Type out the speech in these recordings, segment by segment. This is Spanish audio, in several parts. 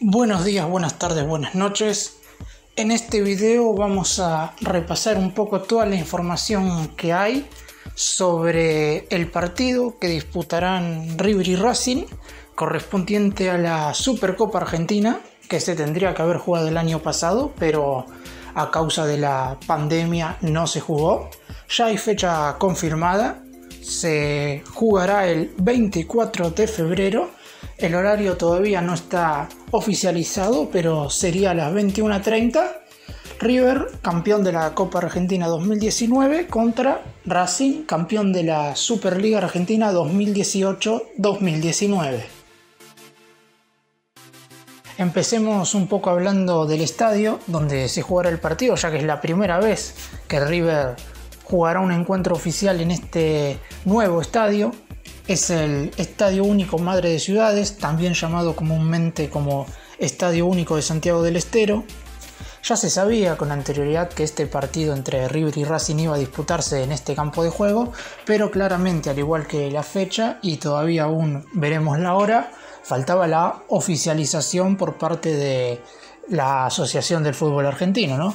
Buenos días, buenas tardes, buenas noches. En este video vamos a repasar un poco toda la información que hay sobre el partido que disputarán River y Racing correspondiente a la Supercopa Argentina que se tendría que haber jugado el año pasado, pero a causa de la pandemia no se jugó. Ya hay fecha confirmada, se jugará el 24 de febrero el horario todavía no está oficializado, pero sería a las 21.30. River, campeón de la Copa Argentina 2019, contra Racing, campeón de la Superliga Argentina 2018-2019. Empecemos un poco hablando del estadio donde se jugará el partido, ya que es la primera vez que River jugará un encuentro oficial en este nuevo estadio es el Estadio Único Madre de Ciudades, también llamado comúnmente como Estadio Único de Santiago del Estero. Ya se sabía con anterioridad que este partido entre River y Racing iba a disputarse en este campo de juego, pero claramente al igual que la fecha y todavía aún veremos la hora, faltaba la oficialización por parte de la Asociación del Fútbol Argentino, ¿no?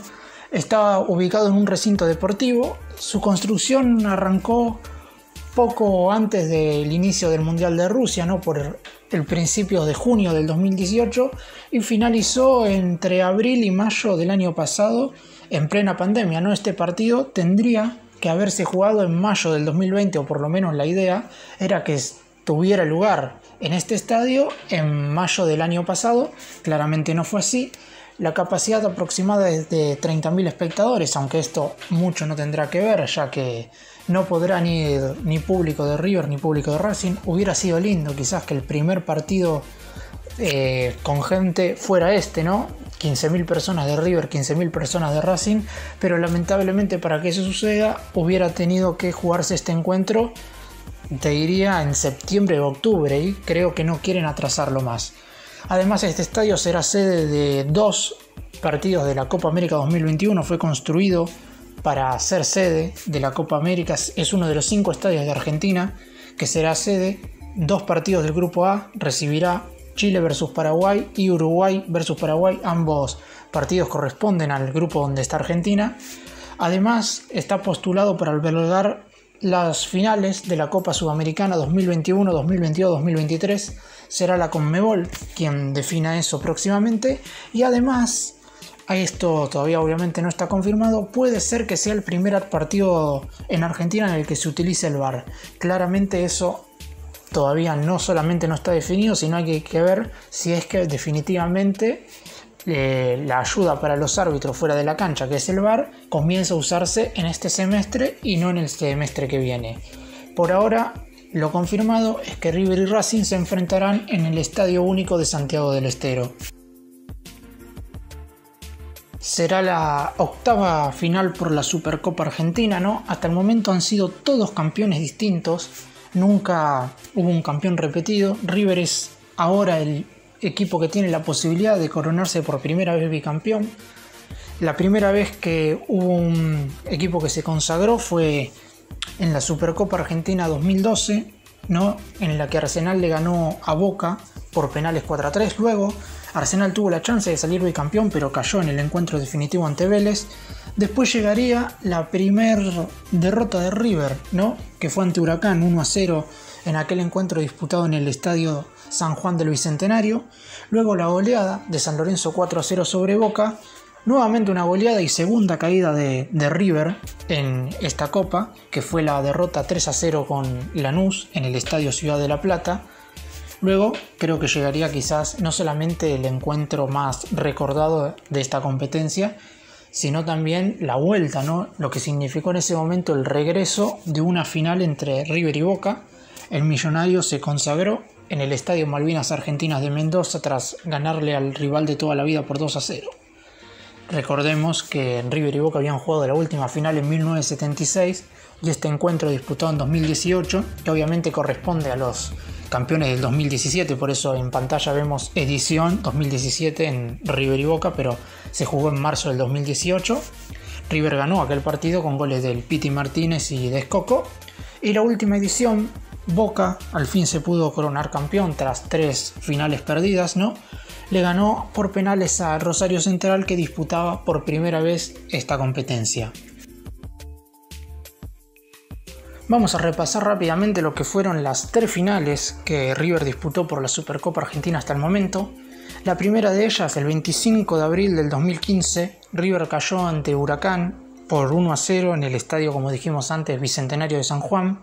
Estaba ubicado en un recinto deportivo, su construcción arrancó poco antes del inicio del Mundial de Rusia, ¿no? por el principio de junio del 2018, y finalizó entre abril y mayo del año pasado en plena pandemia. ¿no? Este partido tendría que haberse jugado en mayo del 2020, o por lo menos la idea era que tuviera lugar en este estadio en mayo del año pasado. Claramente no fue así. La capacidad aproximada es de 30.000 espectadores, aunque esto mucho no tendrá que ver, ya que no podrán ir ni público de River ni público de Racing. Hubiera sido lindo quizás que el primer partido eh, con gente fuera este, ¿no? 15.000 personas de River, 15.000 personas de Racing, pero lamentablemente para que eso suceda hubiera tenido que jugarse este encuentro, te diría, en septiembre o octubre, y creo que no quieren atrasarlo más. Además, este estadio será sede de dos partidos de la Copa América 2021, fue construido para ser sede de la Copa América. Es uno de los cinco estadios de Argentina que será sede. Dos partidos del Grupo A recibirá Chile versus Paraguay y Uruguay versus Paraguay. Ambos partidos corresponden al grupo donde está Argentina. Además, está postulado para albergar las finales de la Copa Sudamericana 2021, 2022, 2023. Será la Conmebol quien defina eso próximamente. Y además, esto todavía obviamente no está confirmado, puede ser que sea el primer partido en Argentina en el que se utilice el VAR. Claramente eso todavía no solamente no está definido, sino hay que, ver si es que definitivamente eh, la ayuda para los árbitros fuera de la cancha, que es el VAR, comienza a usarse en este semestre y no en el semestre que viene. Por ahora, lo confirmado es que River y Racing se enfrentarán en el Estadio Único de Santiago del Estero. Será la octava final por la Supercopa Argentina, ¿no? Hasta el momento han sido todos campeones distintos, nunca hubo un campeón repetido. River es ahora el equipo que tiene la posibilidad de coronarse por primera vez bicampeón. La primera vez que hubo un equipo que se consagró fue en la Supercopa Argentina 2012, ¿no? en la que Arsenal le ganó a Boca por penales 4 a 3. Luego Arsenal tuvo la chance de salir bicampeón, pero cayó en el encuentro definitivo ante Vélez. Después llegaría la primer derrota de River, ¿no? Que fue ante Huracán 1 a 0 en aquel encuentro disputado en el estadio San Juan del Bicentenario. Luego la goleada de San Lorenzo 4 a 0 sobre Boca. Nuevamente una goleada y segunda caída de, de, River en esta copa, que fue la derrota 3 a 0 con Lanús en el Estadio Ciudad de la Plata. Luego creo que llegaría quizás no solamente el encuentro más recordado de esta competencia, sino también la vuelta, ¿no? Lo que significó en ese momento el regreso de una final entre River y Boca. El millonario se consagró en el Estadio Malvinas Argentinas de Mendoza tras ganarle al rival de toda la vida por 2 a 0. Recordemos que River y Boca habían jugado la última final en 1976 y este encuentro disputado en 2018, que obviamente corresponde a los campeones del 2017, por eso en pantalla vemos edición 2017 en River y Boca, pero se jugó en marzo del 2018. River ganó aquel partido con goles del Piti Martínez y de Escoco. Y la última edición, Boca al fin se pudo coronar campeón tras tres finales perdidas, ¿no? le ganó por penales a Rosario Central que disputaba por primera vez esta competencia. Vamos a repasar rápidamente lo que fueron las tres finales que River disputó por la Supercopa Argentina hasta el momento. La primera de ellas, el 25 de abril del 2015, River cayó ante Huracán por 1 a 0 en el estadio, como dijimos antes, Bicentenario de San Juan.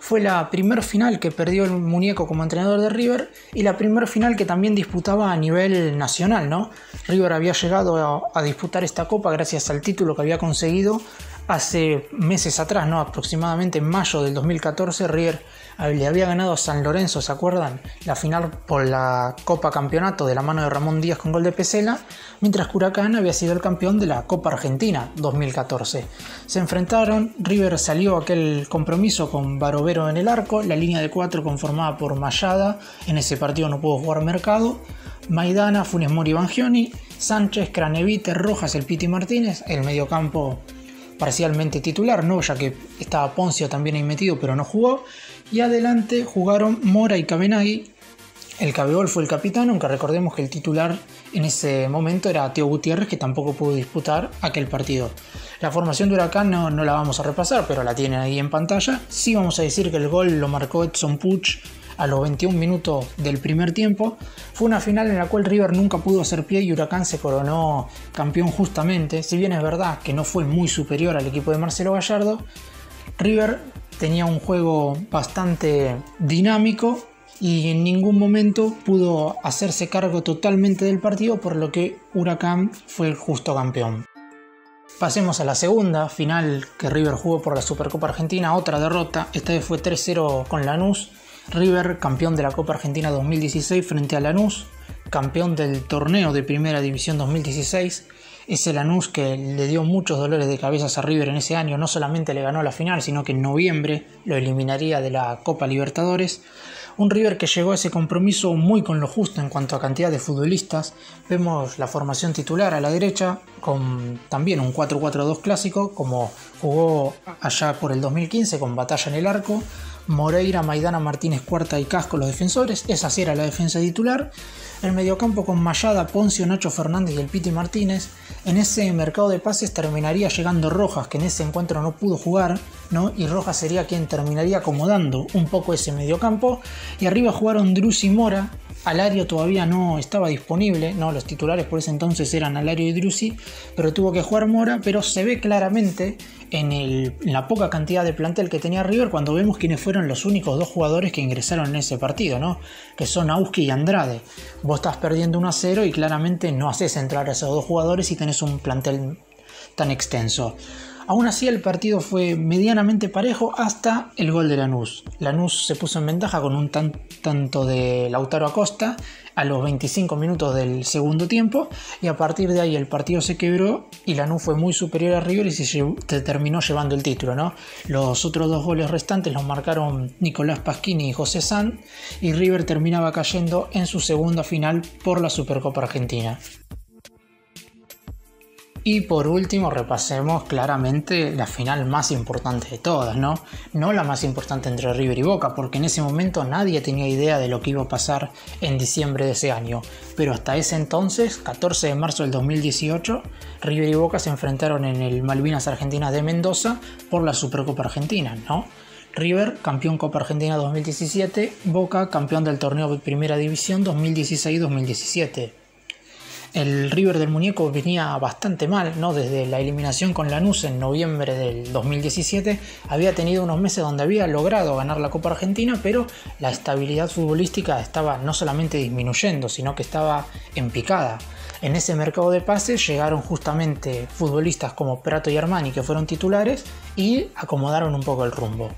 Fue la primer final que perdió el muñeco como entrenador de River y la primer final que también disputaba a nivel nacional, ¿no? River había llegado a, a disputar esta copa gracias al título que había conseguido hace meses atrás, ¿no? aproximadamente en mayo del 2014, River le había ganado a San Lorenzo, ¿se acuerdan? La final por la Copa Campeonato de la mano de Ramón Díaz con gol de Pesela, mientras Huracán había sido el campeón de la Copa Argentina 2014. Se enfrentaron, River salió aquel compromiso con Barovero en el arco, la línea de cuatro conformada por Mayada, en ese partido no pudo jugar Mercado, Maidana, Funes Mori, Bangioni, Sánchez, Cranevite, Rojas, el Piti Martínez, el mediocampo parcialmente titular, ¿no? ya que estaba Poncio también ahí metido, pero no jugó. Y adelante jugaron Mora y Cabenagui. El Cabegol fue el capitán, aunque recordemos que el titular en ese momento era Teo Gutiérrez, que tampoco pudo disputar aquel partido. La formación de Huracán no, no la vamos a repasar, pero la tienen ahí en pantalla. Sí vamos a decir que el gol lo marcó Edson Puch a los 21 minutos del primer tiempo. Fue una final en la cual River nunca pudo hacer pie y Huracán se coronó campeón justamente. Si bien es verdad que no fue muy superior al equipo de Marcelo Gallardo, River tenía un juego bastante dinámico y en ningún momento pudo hacerse cargo totalmente del partido, por lo que Huracán fue el justo campeón. Pasemos a la segunda final que River jugó por la Supercopa Argentina, otra derrota, esta vez fue 3-0 con Lanús River, campeón de la Copa Argentina 2016 frente a Lanús, campeón del torneo de Primera División 2016. Ese Lanús que le dio muchos dolores de cabeza a River en ese año, no solamente le ganó la final, sino que en noviembre lo eliminaría de la Copa Libertadores. Un River que llegó a ese compromiso muy con lo justo en cuanto a cantidad de futbolistas. Vemos la formación titular a la derecha, con también un 4-4-2 clásico, como jugó allá por el 2015 con batalla en el arco. Moreira, Maidana, Martínez, Cuarta y Casco los defensores, esa sí era la defensa titular. El mediocampo con Mayada, Poncio, Nacho Fernández y el Piti Martínez. En ese mercado de pases terminaría llegando Rojas, que en ese encuentro no pudo jugar, ¿no? Y Rojas sería quien terminaría acomodando un poco ese mediocampo. Y arriba jugaron Drus y Mora, Alario todavía no estaba disponible, ¿no? los titulares por ese entonces eran Alario y Drusi, pero tuvo que jugar Mora, pero se ve claramente en, la poca cantidad de plantel que tenía River cuando vemos quiénes fueron los únicos dos jugadores que ingresaron en ese partido, ¿no? que son Auski y Andrade. Vos estás perdiendo 1 a 0 y claramente no haces entrar a esos dos jugadores y tenés un plantel tan extenso. Aún así el partido fue medianamente parejo hasta el gol de Lanús. Lanús se puso en ventaja con un tanto de Lautaro Acosta a los 25 minutos del segundo tiempo y a partir de ahí el partido se quebró y Lanús fue muy superior a River y se terminó llevando el título. Los otros dos goles restantes los marcaron Nicolás Pasquini y José San y River terminaba cayendo en su segunda final por la Supercopa Argentina. Y por último repasemos claramente la final más importante de todas, ¿no? No la más importante entre River y Boca, porque en ese momento nadie tenía idea de lo que iba a pasar en diciembre de ese año. Pero hasta ese entonces, 14 de marzo del 2018, River y Boca se enfrentaron en el Malvinas Argentina de Mendoza por la Supercopa Argentina, ¿no? River, campeón Copa Argentina 2017, Boca, campeón del torneo de Primera División 2016-2017 el River del Muñeco venía bastante mal, ¿no? Desde la eliminación con Lanús en noviembre del 2017 había tenido unos meses donde había logrado ganar la Copa Argentina, pero la estabilidad futbolística estaba no solamente disminuyendo, sino que estaba en picada. En ese mercado de pases llegaron justamente futbolistas como Prato y Armani que fueron titulares y acomodaron un poco el rumbo.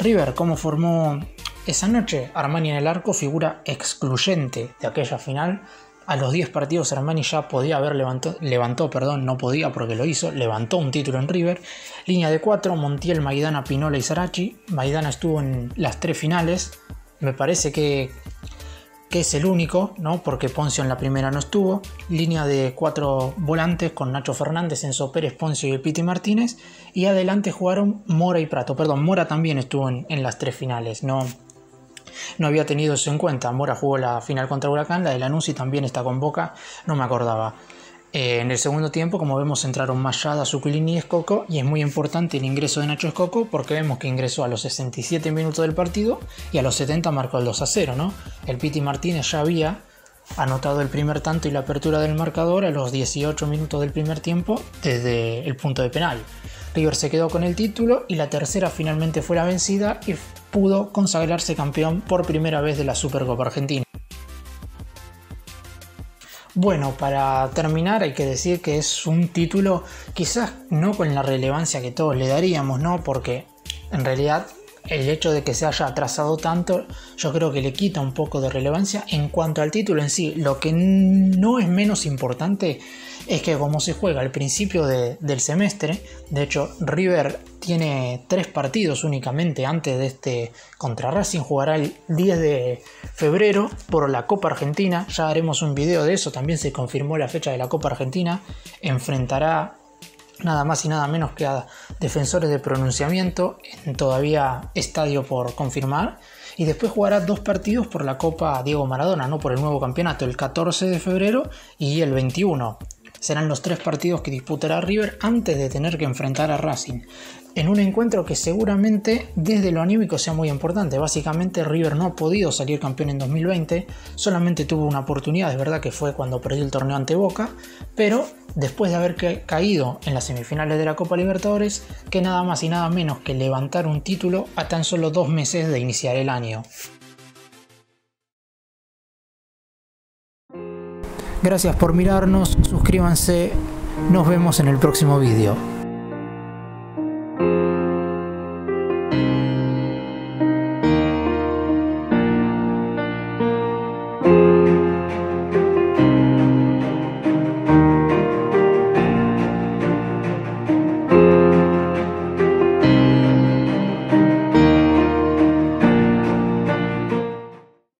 River, ¿cómo formó esa noche? Armani en el arco, figura excluyente de aquella final, a los 10 partidos Armani ya podía haber levantado, levantó, perdón, no podía porque lo hizo, levantó un título en River. Línea de 4, Montiel, Maidana, Pinola y Sarachi. Maidana estuvo en las tres finales. Me parece que, que es el único, ¿no? Porque Poncio en la primera no estuvo. Línea de 4 volantes con Nacho Fernández, Enzo Pérez, Poncio y Piti Martínez. Y adelante jugaron Mora y Prato. Perdón, Mora también estuvo en, en las tres finales, no, no había tenido eso en cuenta. Mora jugó la final contra Huracán, la de Lanús y también está con Boca, no me acordaba. Eh, en el segundo tiempo, como vemos, entraron Mayada, Zuculini y Escoco, y es muy importante el ingreso de Nacho Escoco porque vemos que ingresó a los 67 minutos del partido y a los 70 marcó el 2 a 0, ¿no? El Piti Martínez ya había anotado el primer tanto y la apertura del marcador a los 18 minutos del primer tiempo desde el punto de penal. River se quedó con el título y la tercera finalmente fue la vencida y pudo consagrarse campeón por primera vez de la Supercopa Argentina. Bueno, para terminar hay que decir que es un título quizás no con la relevancia que todos le daríamos, ¿no? Porque en realidad el hecho de que se haya atrasado tanto, yo creo que le quita un poco de relevancia. En cuanto al título en sí, lo que no es menos importante es que como se juega al principio del semestre, de hecho River tiene tres partidos únicamente antes de este contra Racing, jugará el 10 de febrero por la Copa Argentina, ya haremos un video de eso, también se confirmó la fecha de la Copa Argentina, enfrentará nada más y nada menos que a defensores de pronunciamiento en todavía estadio por confirmar. Y después jugará dos partidos por la Copa Diego Maradona, no por el nuevo campeonato, el 14 de febrero y el 21 serán los tres partidos que disputará River antes de tener que enfrentar a Racing. En un encuentro que seguramente desde lo anímico sea muy importante. Básicamente River no ha podido salir campeón en 2020, solamente tuvo una oportunidad, es verdad que fue cuando perdió el torneo ante Boca, pero después de haber caído en las semifinales de la Copa Libertadores, que nada más y nada menos que levantar un título a tan solo dos meses de iniciar el año. Gracias por mirarnos, suscríbanse, nos vemos en el próximo vídeo.